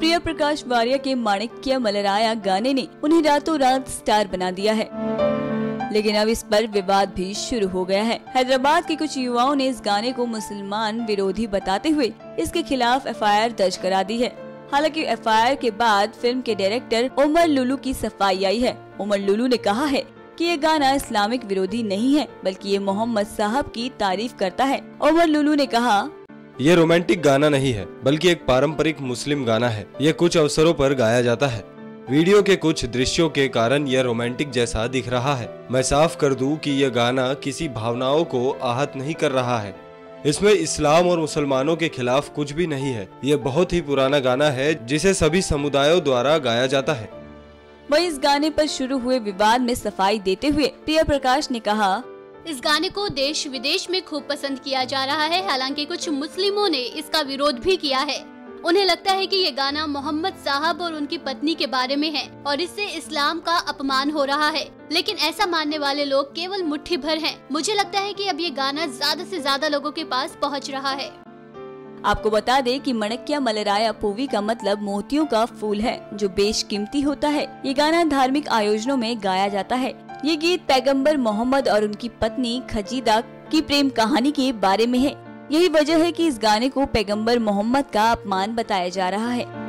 प्रकाश वारिया के माणिक्य मलराया गाने ने उन्हें रातों रात स्टार बना दिया है। लेकिन अब इस पर विवाद भी शुरू हो गया है। हैदराबाद के कुछ युवाओं ने इस गाने को मुसलमान विरोधी बताते हुए इसके खिलाफ एफआईआर दर्ज करा दी है। हालाँकि एफआईआर के बाद फ़िल्म के डायरेक्टर उमर लुलू की सफ़ाई आई है। उमर लुलू ने कहा है कि ये गाना इस्लामिक विरोधी नहीं है, बल्कि ये मोहम्मद साहब की तारीफ़ करता है। उमर लुलू ने कहा ये रोमांटिक गाना नहीं है, बल्कि एक पारंपरिक मुस्लिम गाना है। ये कुछ अवसरों पर गाया जाता है। वीडियो के कुछ दृश्यों के कारण यह रोमांटिक जैसा दिख रहा है। मैं साफ़ कर दूँ कि यह गाना किसी भावनाओं को आहत नहीं कर रहा है। इसमें इस्लाम और मुसलमानों के खिलाफ कुछ भी नहीं है। ये बहुत ही पुराना गाना है, जिसे सभी समुदायों द्वारा गाया जाता है। वही इस गाने पर शुरू हुए विवाद में सफ़ाई देते हुए प्रिया प्रकाश ने कहा इस गाने को देश विदेश में खूब पसंद किया जा रहा है। हालाँकि कुछ मुस्लिमों ने इसका विरोध भी किया है। उन्हें लगता है कि ये गाना मोहम्मद साहब और उनकी पत्नी के बारे में है और इससे इस्लाम का अपमान हो रहा है। लेकिन ऐसा मानने वाले लोग केवल मुट्ठी भर हैं। मुझे लगता है कि अब ये गाना ज़्यादा से ज़्यादा लोगों के पास पहुँच रहा है। आपको बता दें कि मणक्या मलराया पूवी का मतलब मोतियों का फूल है, जो बेशकीमती होता है। ये गाना धार्मिक आयोजनों में गाया जाता है। ये गीत पैगंबर मोहम्मद और उनकी पत्नी खजीदा की प्रेम कहानी के बारे में है। यही वजह है कि इस गाने को पैगंबर मोहम्मद का अपमान बताया जा रहा है।